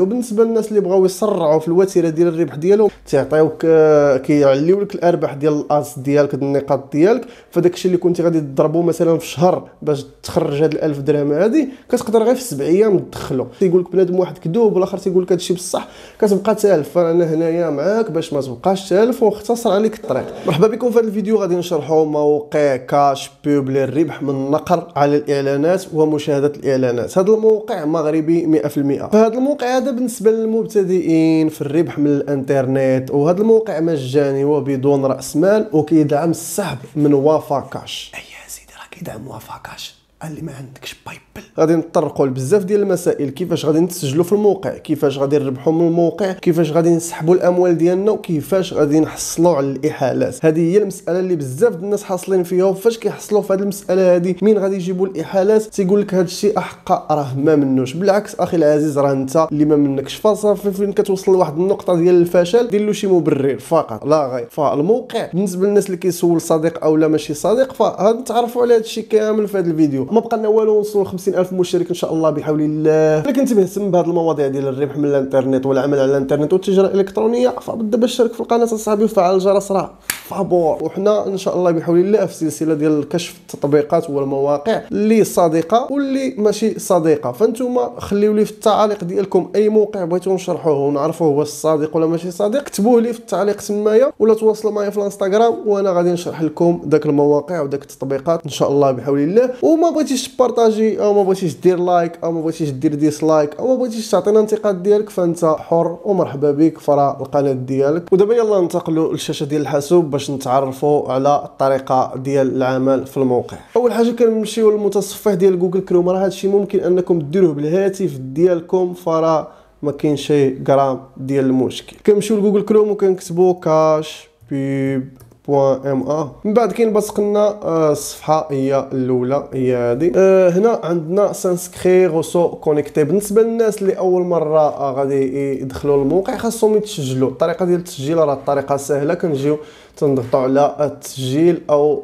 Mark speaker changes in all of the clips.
Speaker 1: وبالنسبة للناس اللي بغاو يسرعوا في الوتيرة ديال الربح ديالهم تيعطيوك كيعليو لك الأرباح ديال ليزاس ديالك النقاط ديالك. فداك الشيء اللي كنتي غادي تضربو مثلا في شهر باش تخرج هاد الألف درهم هادي كتقدر غير في سبع أيام تدخلو. تيقول لك بنادم واحد كذوب والآخر تيقول لك هادشي بصح كتبقى تالف فانا هنايا معاك باش ما تبقاش تالف ونختصر عليك الطريق. مرحبا بكم في هذا الفيديو غادي نشرحوا موقع Cashpub للربح من النقر على الإعلانات ومشاهدة الإعلانات. هذا الموقع مغربي 100% فهذا الموقع هذا بالنسبة للمبتدئين في الربح من الإنترنت وهذا الموقع مجاني وبدون رأس مال وكيدعم السحب من وافا كاش أي يا سيدي راه كيدعم وافا كاش اللي ما عندكش PayPal. غادي نطرقوا لبزاف ديال المسائل كيفاش غادي نتسجلوا في الموقع؟ كيفاش غادي نربحوا من الموقع؟ كيفاش غادي نسحبوا الأموال ديالنا؟ وكيفاش غادي نحصلوا على الإحالات؟ هذه هي المسألة اللي بزاف الناس حاصلين فيها وفاش كيحصلوا في هذه المسألة هذه؟ مين غادي يجيبوا الإحالات؟ تيقول لك هذا الشيء أحمق راه ما منوش. بالعكس أخي العزيز راه أنت اللي ما منكش. فصافي فين كتوصل لواحد النقطة ديال الفشل؟ دير له شي مبرر فقط. لا غير. فالموقع بالنسبة للناس اللي كيسول صادق أو لا ماشي صادق فغادي تعرفوا على هذا الشيء كامل في هذا الفيديو. ما بقى لنا والو نوصلوا ل 50000 مشترك إن شاء الله بحول الله. الا كنت مهتم بهذه المواضيع ديال الربح من الإنترنت والعمل على الإنترنت والتجارة الإلكترونية فبدا باش تشارك في القناة اصاحبي وفعل الجرس راه. فابور. وحنا إن شاء الله بحول الله في سلسلة ديال كشف التطبيقات والمواقع. اللي صادقة واللي ماشي صادقة فانتم خليو لي في التعاليق ديالكم أي موقع بغيتو نشرحوه ونعرفوا هو الصادق ولا ماشي صادق. كتبوه لي في التعليق تمايا ولا تواصلوا معايا في الإنستغرام وأنا غادي نشرح لكم داك المواقع وداك التطبيقات إن شاء الله بحول الله. وما بغيتيش ت partager أو ما بغيتيش دير like أو ما بغيتيش دير dislike أو ما بغيتيش تعطينا انتقاد ديالك فأنت حر ومرحبا بك فرا القناة ديالك. ودابا يلا ننتقلوا للشاشة ديال الحاسوب باش نتعرفوا على الطريقة ديال العمل في الموقع. أول حاجة كنمشيو للمتصفح ديال جوجل كروم. راه هادشي ممكن أنكم ديروه بالهاتف ديالكم فرا ما كاين شي gramme ديال المشكل. كنمشيو لجوجل كروم وكنكتبوا Cashpub من بعد كاين بصق لنا الصفحة هي الأولى هي هذه أه هنا عندنا s'inscrire و se connecter. بالنسبة للناس اللي أول مرة غادي يدخلوا الموقع خاصهم يتسجلوا. الطريقة ديال التسجيل راه الطريقة سهلة. كنجيو تنضغطوا على التسجيل أو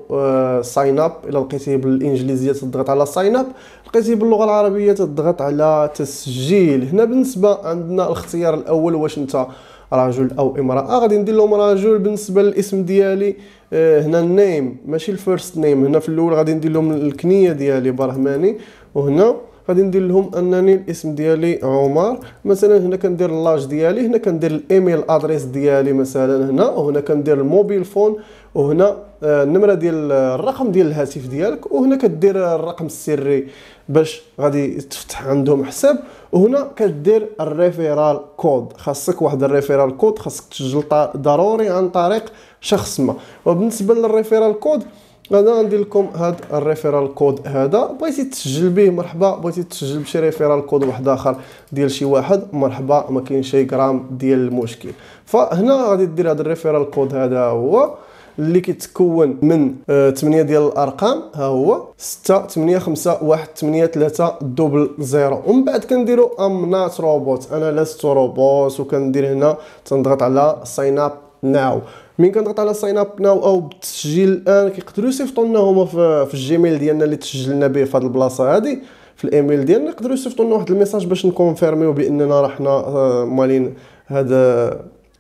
Speaker 1: sign up إلا لقيتيه بالإنجليزية تضغط على sign up لقيتيه باللغة العربية تضغط على تسجيل. هنا بالنسبة عندنا الاختيار الأول واش أنت رجل أو امرأة. غادي ندير لهم رجل بالنسبة للاسم ديالي. هنا ال name ماشي ال first name هنا في الأول غادي ندير لهم الكنية ديالي برهماني. وهنا غادي ندير لهم أنا الاسم ديالي عمر. مثلا هنا كندير l'âge ديالي. هنا كندير ال email address ديالي مثلا هنا. وهنا كندير ال mobile phone وهنا النمرة ديال الرقم ديال الهاتف ديالك وهنا كدير الرقم السري باش غادي تفتح عندهم حساب. وهنا كدير ال referral code. خاصك واحد ال referral code خاصك تسجل ضروري عن طريق شخص ما. وبالنسبة لل referral code غادا ندير لكم هاد ال referral code هذا. بغيتي تسجل به مرحبا. بغيتي تسجل بشي referral code واحد آخر ديال شي واحد مرحبا. ما كاين شي gramme ديال المشكل. فهنا غادي دير هاد ال referral code هذا هو. اللي كيتكون من 8 ديال الأرقام ها هو 6 8 5 1 8 3 double 0 ومن بعد كنديروا I'm not robot. أنا لست روبوت وكندير هنا تنضغط على sign up now مين كنضغط على sign up now أو بالتسجيل الآن كيقدروا يصيفطوا لنا هما في, في ال Gmail ديالنا اللي تسجلنا به في هذه البلاصة هذه في الإيميل ديالنا يقدروا يصيفطوا لنا واحد ال message باش ن confirmer يو بأننا راه حنا مالين هذا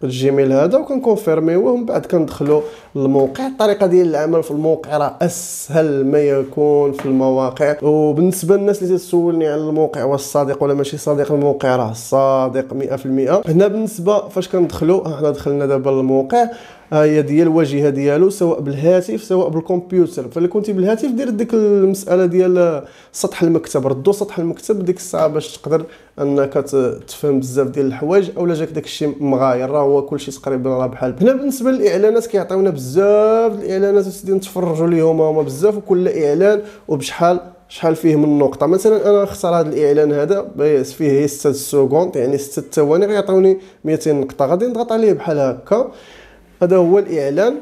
Speaker 1: الجيميل هذا وكنكونفيرميوه ومن بعد كندخلوا للموقع. الطريقة ديال العمل في الموقع راه أسهل ما يكون في المواقع. وبالنسبة للناس اللي تسولني على الموقع واش صادق ولا ماشي صادق الموقع راه صادق 100% هنا بالنسبة فاش كندخلوا حنا دخلنا دابا للموقع. هي ديال الواجهة ديالو سواء بالهاتف سواء بالكمبيوتر. فإلا كنتي بالهاتف دير ديك المسألة ديال سطح المكتب. ردوا سطح المكتب ديك الساعة باش تقدر أنك تفهم بزاف ديال الحوايج أولا جاك داك الشيء مغاير. راه هو كلشي تقريبا راه بحال هنا. بالنسبة للإعلانات كيعطيونا بزاف الإعلانات وسيدي نتفرجوا ليهم هما بزاف وكل إعلان وبشحال شحال فيه من نقطة. مثلا أنا نختار هذا الإعلان هذا فيه 6 secondes يعني 6 ثواني غيعطيوني 200 نقطة. غادي نضغط عليه بحال هكا. هذا هو الإعلان.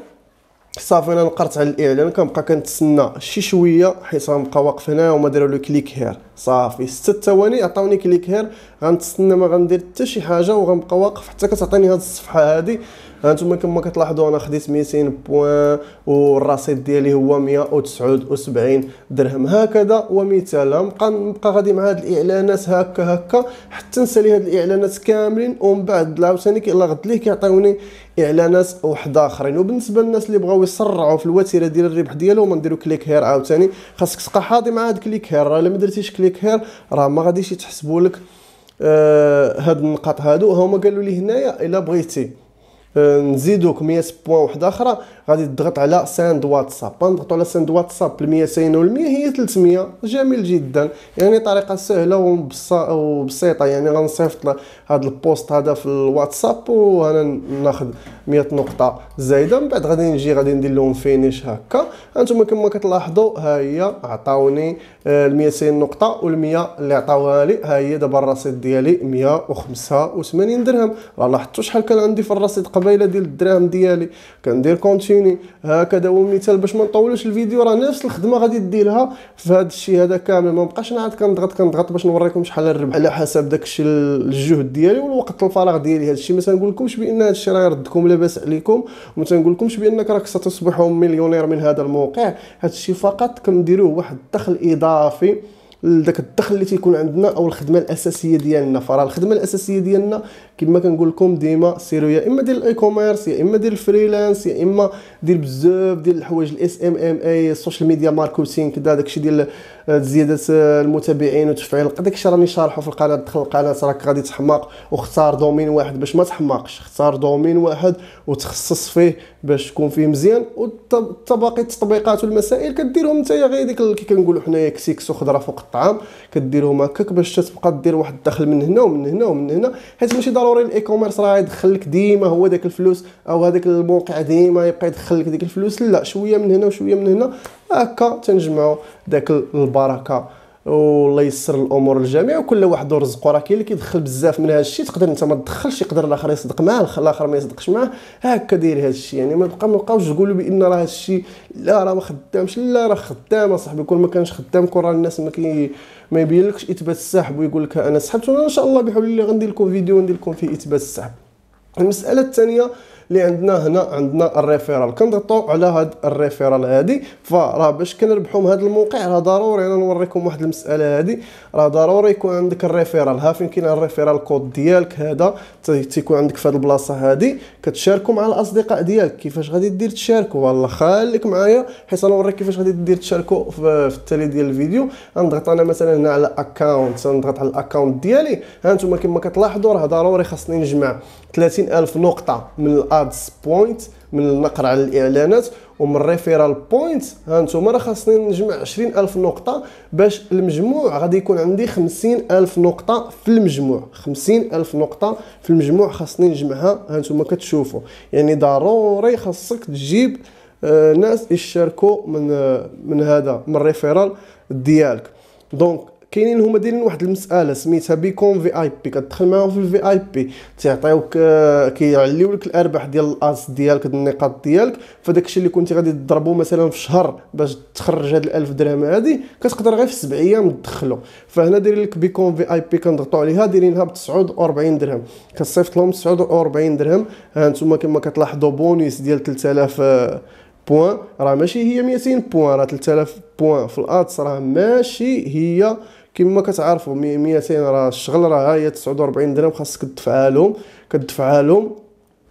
Speaker 1: صافي أنا نقرت على الإعلان كنبقى كنتسنى شي شوية حيت غنبقى واقف هنا وما داروا لي click here. صافي. ستة ثواني عطاوني click here. غنتسنى ما غندير حتى شي حاجة وغنبقى واقف حتى كتعطيني هاد الصفحة هادي. هانتوما كما كتلاحظوا أنا خديت 200 points والرصيد ديالي هو 179 درهم. هكذا ومثال نبقى نبقى غادي مع هاد الإعلانات هكا هكا. حتى نسالي هاد الإعلانات كاملين. ومن بعد عاوتاني الا غد ليه كيعطيوني إعلانات واحد آخرين. وبالنسبة للناس اللي بغاو يسرعوا في الوتيرة ديال الربح ديالهم نديروا click here عاوتاني. خاصك تبقى حاضي مع هاد click here. إلا ما درتيش click here راه ما غاديش يتحسبوا لك آه هاد النقاط هادو. هما قالوا لي هنايا إلا بغيتي. نزيدوك 100 points واحدة أخرى غادي تضغط على send WhatsApp. نضغطوا على send WhatsApp ال 200 وال 100 هي 300 جميل جدا. يعني طريقة سهلة وبسيطة. يعني غنصيفط هذا ال post هذا في الواتساب وأنا ناخذ 100 نقطة زايدة. من بعد غادي نجي غادي ندير لهم finish هكا. أنتم كما كتلاحظوا ها هي عطاوني ال 200 نقطة وال 100 اللي عطاوها لي. ها هي دابا الرصيد ديالي 185 درهم. راه لاحظتوا شحال كان عندي في الرصيد قبيله ديال الدراهم ديالي. كندير كونتي فهمتيني هكذا. هو مثال باش ما نطولوش الفيديو راه نفس الخدمة غادي ديرها في هذا الشيء هذا كامل. ما بقاش أنا عاد كنضغط كنضغط باش نوريكم شحال الربح. على حسب داك الشيء الجهد ديالي والوقت الفراغ ديالي. هذا الشيء ما تنقول لكمش بأن هذا الشيء راه يردكم لاباس عليكم. وما تنقول لكمش بأنك راك ستصبحوا مليونير من هذا الموقع. هذا الشيء فقط كنديروه واحد الدخل إضافي لذاك الدخل اللي تيكون عندنا أو الخدمة الأساسية ديالنا. فراه الخدمة الأساسية ديالنا كما كنقول لكم ديما سيروا يا إما ديال ال e-commerce يا إما ديال ال freelance يا إما ديال بزاف ديال الحوايج ال SMM إي ال social media marketing كذا داكشي ديال زيادة المتابعين وتفعيل. داكشي راني شارحه في القناة دخل القناة راك غادي تحماق واختار domaine واحد باش ما تحماقش. اختار domaine واحد وتخصص فيه باش تكون فيه مزيان وباقي التطبيقات والمسائل كديرهم نتايا غير ديك كي كنقولوا حنايا كسيكس وخضرة فوق الطعام كديرهم هكاك باش تبقى دير واحد الدخل من هنا ومن هنا ومن هنا حيت ماشي ضروري ال e-commerce راه يدخل لك ديما هو داك الفلوس أو هذاك الموقع ديما يبقى يدخل لك ديك الفلوس. لا شوية من هنا وشوية من هنا. هكا تنجمعوا داك البركة والله يسر الأمور للجميع وكل واحد ورزقو راه كاين اللي كيدخل بزاف من هذا الشيء تقدر انت ما تدخلش يقدر الآخر يصدق معاه الآخر ما يصدقش معاه. هكا داير هذا الشيء يعني ما بقى ما بقاوش تقولوا بأن راه هذا الشيء لا راه ما خدامش لا راه خدام أصاحبي كون ما كانش خدام كون راه الناس ما كي ما يبين لكش إثبات السحب ويقول لك أنا سحبت وأنا ان شاء الله بحول الله غندير لكم فيديو ندير لكم فيه إثبات السحب. المسألة الثانية اللي عندنا هنا عندنا ال referral. كنضغطوا على هاد ال referral هادي فراه باش كنربحوا من هذا الموقع. راه ضروري أنا نوريكم واحد المسألة هادي. راه ضروري يكون عندك ال referral. ها فين كاين ال referral code ديالك هذا؟ تيكون عندك في هذه البلاصة هادي. كتشاركوا مع الأصدقاء ديالك. كيفاش غادي دير تشاركوا والله خليك معايا حيت أنا نوريك كيفاش غادي دير تشاركوا في, التالي ديال الفيديو. نضغط أنا مثلا هنا على account نضغط على ال account ديالي. ها أنتم كما كتلاحظوا راه ضروري خاصني نجمع 30000 نقطة من ال ads point من النقر على الإعلانات ومن ال referral point ها أنتم راه خاصني نجمع 20000 نقطة باش المجموع غادي يكون عندي 50000 نقطة في المجموع. 50000 نقطة في المجموع خاصني نجمعها ها أنتم كتشوفوا. يعني ضروري خاصك تجيب آه ناس يشاركوا من آه من هذا من ال referral ديالك. donc كاينين هما دايرين واحد المسألة سميتها become VIP. كتدخل معاهم في ال VIP. تيعطيوك كيعليو لك الأرباح ديال ال ads ديالك النقاط ديالك. فداك الشيء اللي كنتي غادي تضربو مثلا في شهر باش تخرج هاد الألف درهم هادي كتقدر غير في سبع أيام تدخلو. فهنا دايرين لك become VIP كنضغطوا عليها دايرينها ب 49 درهم. كتصيفط لهم 49 درهم. ها أنتم كما كتلاحظوا بونيس ديال 3000 points. راه ماشي هي 200 points راه 3000 points. في ال ads راه ماشي هي كما كتعرفوا 200 راه الشغل راه هي 49 درهم خاصك تدفعها لهم كتدفعها لهم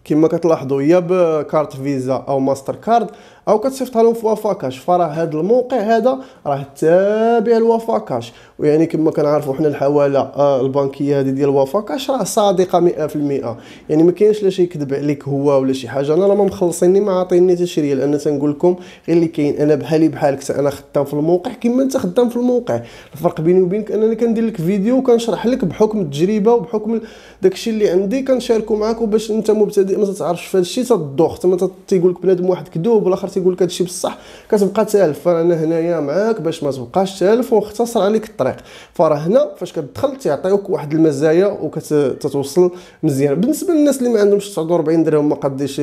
Speaker 1: كما كتلاحظوا يا ب carte Visa أو ماستر كارد. أو كتصيفطها لهم في Wafacash. فراه هذا الموقع هذا راه تابع ل Wafacash. ويعني كما كنعرفوا حنا الحوالة آه، البنكية هذه ديال وفا كاش راه صادقة 100% يعني ما كاينش لا شي يكذب عليك هو ولا شي حاجة. أنا راه ما مخلصيني ما عاطيني حتى شي أنا تنقول لكم غير اللي كاين. أنا بحالي بحالك أنا خدام في الموقع كما أنت خدام في الموقع. الفرق بيني وبينك أنني كندير لك فيديو وكنشرح لك بحكم التجربة وبحكم داكشي اللي عندي كنشاركو معاك. وباش أنت مبتدئ ما تعرفش في هذا الشيء تما تيقول لك بنادم واحد كذوب والآخر تيقول لك هادشي بصح. كتبقى تالف فانا هنايا معاك باش ما تبقاش تالف ونختصر عليك الطريق. فراه هنا فاش كتدخل تيعطيوك واحد المزايا وكتوصل مزيان. بالنسبة للناس اللي ما عندهمش 49 درهم ما قديش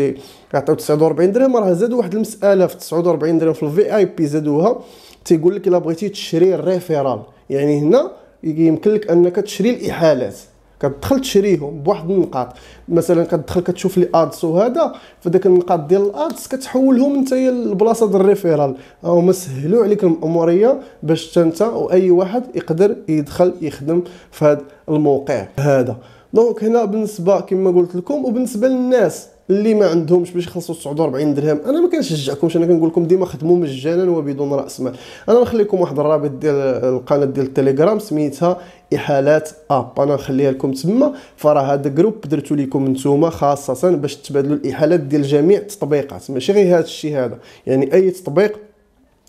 Speaker 1: يعطيو 49 درهم راه زادوا واحد المسألة في 49 درهم في ال VIP زادوها. تيقول لك إلا بغيتي تشري ال referral. يعني هنا يمكن لك أنك تشري الإحالات. كتدخل تشريهم بواحد النقاط. مثلا كتدخل كتشوف les ads وهذا فداك النقاط ديال ال ads كتحولهم انت لبلاصة ديال ال referral هما سهلوا عليك الماموريه باش أنت واي واحد يقدر يدخل يخدم في هذا الموقع هذا. donc هنا بالنسبة كما قلت لكم وبالنسبة للناس اللي ما عندهمش باش يخلصوا 49 درهم. أنا ما كنشجعكمش أنا كنقول لكم ديما خدموا مجانا وبدون رأس مال. أنا نخلي لكم واحد الرابط ديال القناة ديال التليجرام سميتها إحالات app. أنا نخليها لكم تما. فراه هذا groupe درتو لكم نتوما خاصة باش تبادلوا الإحالات ديال جميع التطبيقات. ماشي غير هذا الشيء هذا. يعني أي تطبيق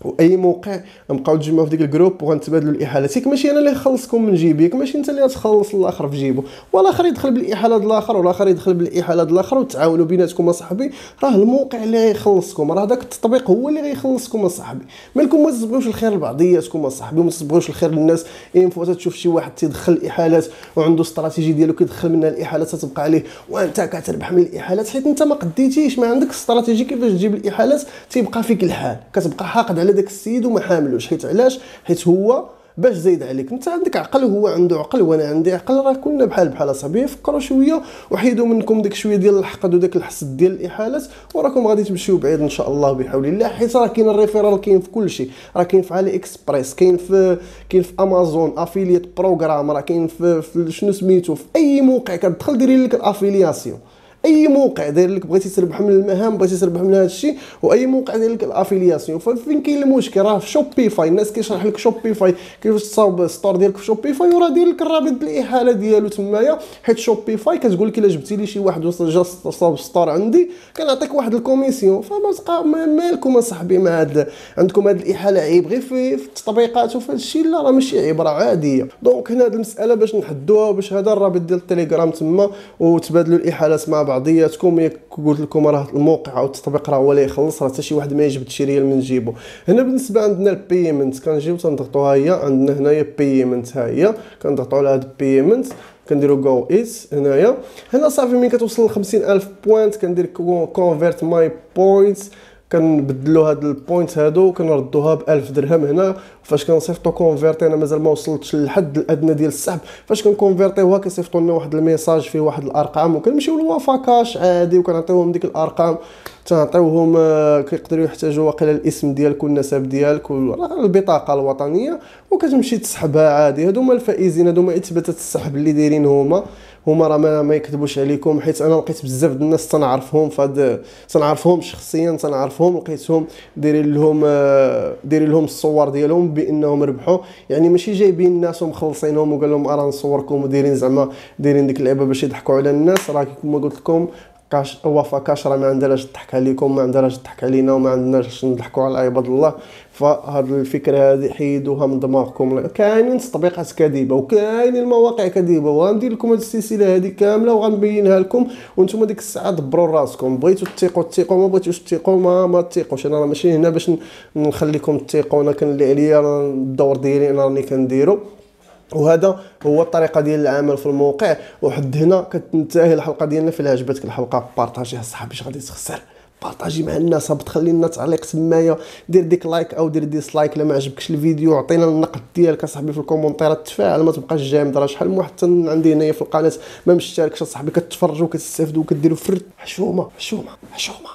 Speaker 1: واي موقع نبقاو نتجمعوا في ديك ال groupe وغنتبادلوا الاحالات ياك ماشي أنا اللي نخلصكم من جيبي ياك ماشي أنت اللي تخلص الآخر في جيبو. والآخر يدخل بالإحالة الآخر والآخر يدخل بالإحالة الآخر وتعاونوا بيناتكم أصاحبي. راه الموقع اللي غيخلصكم راه داك التطبيق هو اللي غيخلصكم أصاحبي. مالكم ما تسبغوش الخير لبعضياتكم أصاحبي وما تسبغوش الخير للناس. اين فوت تشوف شي واحد تيدخل الإحالات وعنده استراتيجي ديالو كيدخل منها الاحالات تتبقى عليه وأنت كتربح من الإحالات حيت أنت ما قديتيش ما عندك استراتيجي كيفاش تجيب الإحالات تيبقى فيك الحال كتبقى حاقد على داك السيد وما حاملوش. حيت علاش؟ حيت هو باش زايد عليك. انت عندك عقل وهو عنده عقل وأنا عندي عقل. راه كنا بحال بحال اصاحبي فكروا شوية وحيدوا منكم داك شوية ديال الحقد وداك الحسد ديال الاحالات وراكم غادي تمشيو بعيد إن شاء الله بحول الله. حيت راه كاين ال referral كاين في كل شيء. راه كاين في AliExpress كاين في كاين في Amazon affiliate program راه كاين في, في شنو سميتو؟ في أي موقع كتدخل ديري لك ال affiliation. أي موقع داير لك بغيتي تربح من المهام بغيتي تربح من هذا الشيء وأي موقع داير لك ال affiliation. فين كاين المشكل؟ راه في Shopify الناس كيشرح لك Shopify كيفاش تصاوب store ديالك في Shopify وراه داير لك الرابط الاحاله ديالو تمايا. حيت Shopify كتقول لك إلا جبتي لي شي واحد جا صاوب store عندي كنعطيك واحد ال commission. فما تبقى مالكم أصاحبي مع هاد عندكم هاد الاحاله عيب غير في, التطبيقات وفي هاد الشيء. لا راه ماشي عيب راه عاديه donc هنا هاد المسألة باش نحدوها باش هذا الرابط ديال التليجرام تما وتبادلوا الاحالات مع بعضياتكم قلت لكم راه الموقع أو التطبيق راه هو اللي يخلص راه حتى شي واحد ما يجبد شي ريال من جيبو. هنا بالنسبة عندنا ال payment كنجيو تنضغطوا ها هي عندنا هنايا payment ها هي كنضغطوا على هاد ال payment كنديروا جو ايس هنايا. هنا صافي ملي كتوصل ل 50000 points كندير convert my points كنبدلوا هاد ال points هادو كنردوها ب 1000 درهم هنا. فاش كنصيفطو converti أنا مازال ما وصلتش للحد الأدنى ديال السحب. فاش كن convertiوها كيصيفطوا لنا واحد ال message فيه واحد الأرقام وكنمشيو للوفا كاش عادي وكنعطيوهم ديك الأرقام. تنعطيوهم آه، كيقدروا يحتاجوا واقيلا الاسم ديالك والنسب ديالك والبطاقه الوطنية. وكتمشي تسحبها عادي. هادو هما الفائزين هادو هما إثباتات السحب اللي دايرين هما. هما راه ما, ما يكذبوش عليكم حيت أنا لقيت بزاف د الناس تنعرفهم فهاد تنعرفهم شخصيا تنعرفهم لقيتهم دايرين لهم آه، دايرين لهم الصور ديالهم بأنهم ربحوا. يعني ماشي جايبين الناس ومخلصينهم وقال لهم ارا نصوركم ودايرين زعما دايرين ديك اللعبة باش يضحكوا على الناس. راه كما قلت لكم كاش وفا كاش راه ما عندناش تضحك عليكم ما عندناش تضحك علينا وما عندناش نضحكوا على عباد الله. فهاد الفكرة هذه حيدوها من دماغكم. كاينين تطبيقات كذبه وكاينين المواقع كذبه وغندير لكم هاد السلسلة هذه كاملة وغنبينها لكم. وأنتم ديك الساعة دبروا راسكم. بغيتوا تثيقوا تثيقوا ما بغيتوش تثيقوا ما ما تثيقوش أنا راه ماشي هنا باش نخليكم تثيقوا أنا كان اللي عليا الدور ديالي أنا راني كنديرو. وهذا هو الطريقة ديال العمل في الموقع. وحتى هنا كتنتهي الحلقة ديالنا إلا عجبتك الحلقة partagيها صاحبي غادي تخسر. partagي مع الناس هبط خلي لنا تعليق تمايا دير ديك like أو دير dislike إلا ما عجبكش الفيديو. عطينا النقد ديالك اصاحبي في ال commentaireات تفاعل ما تبقاش جامد راه شحال من واحد عندي هنايا في القناة. ما مشتركش اصاحبي كتفرجوا كتستافدوا وكديروا فرد. حشومه حشومه حشومه